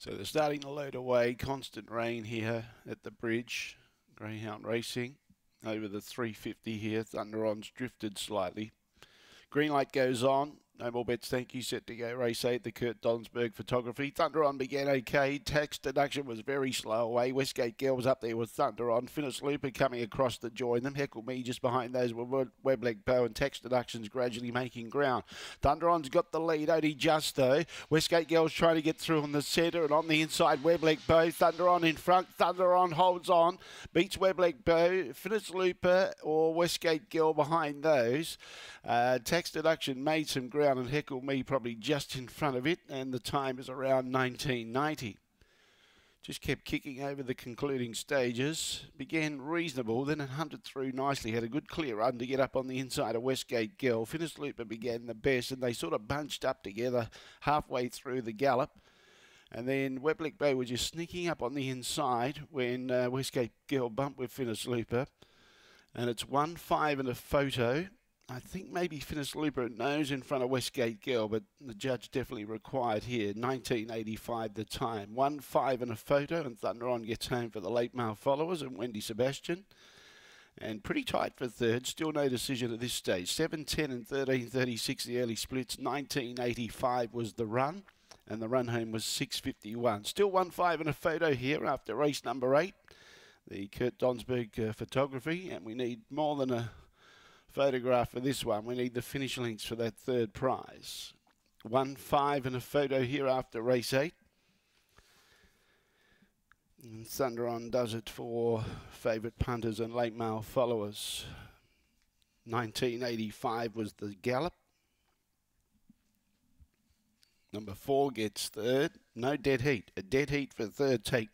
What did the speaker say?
So they're starting to load away. Constant rain here at the bridge. Greyhound Racing over the 350 here. Thunderon's drifted slightly. Green light goes on. No more bets, thank you. Set to go. Race 8, the Kurt Donsberg photography. Thunder on began okay. Tax deduction was very slow away. Westgate Girl was up there with Thunder on. Finis Looper coming across to join them. Heckle Me just behind those were Webleg Bow and Tax deductions gradually making ground. Thunder on's got the lead, only just though. Westgate Girl's trying to get through on the centre and on the inside. Webleg Bow. Thunder on in front. Thunder on holds on. Beats Webleg Bow. Finis Looper or Westgate Girl behind those. Uh, tax deduction made some ground and heckle me probably just in front of it, and the time is around 1990. Just kept kicking over the concluding stages. Began reasonable, then it hunted through nicely. Had a good clear run to get up on the inside of Westgate Girl. Finished Looper began the best, and they sort of bunched up together halfway through the gallop. And then Webleg Bay was just sneaking up on the inside when uh, Westgate Girl bumped with Finis Looper. And it's 1 5 and a photo. I think maybe Finis Looper knows in front of Westgate Girl, but the judge definitely required here. 1985 the time. 1 5 and a photo, and Thunder On gets home for the late male followers and Wendy Sebastian. And pretty tight for third. Still no decision at this stage. 7 10 and 13 36 the early splits. 1985 was the run, and the run home was 651. Still 1 5 and a photo here after race number 8. The Kurt Donsberg uh, photography, and we need more than a photograph for this one. We need the finish links for that third prize. One five and a photo here after race eight. And Thunderon does it for favourite punters and late male followers. 1985 was the gallop. Number four gets third. No dead heat. A dead heat for third. Take.